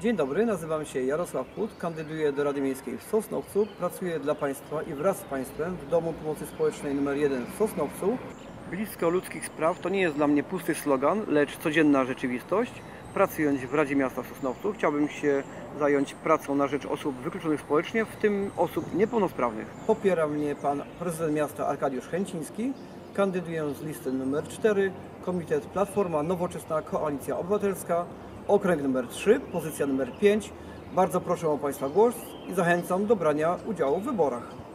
Dzień dobry, nazywam się Jarosław Put, kandyduję do Rady Miejskiej w Sosnowcu, pracuję dla Państwa i wraz z Państwem w Domu Pomocy Społecznej nr 1 w Sosnowcu. Blisko ludzkich spraw to nie jest dla mnie pusty slogan, lecz codzienna rzeczywistość. Pracując w Radzie Miasta Sosnowcu chciałbym się zająć pracą na rzecz osób wykluczonych społecznie, w tym osób niepełnosprawnych. Popiera mnie Pan Prezydent Miasta Arkadiusz Chęciński. Kandyduję z listy numer 4, Komitet Platforma Nowoczesna Koalicja Obywatelska, okręg numer 3, pozycja numer 5. Bardzo proszę o Państwa głos i zachęcam do brania udziału w wyborach.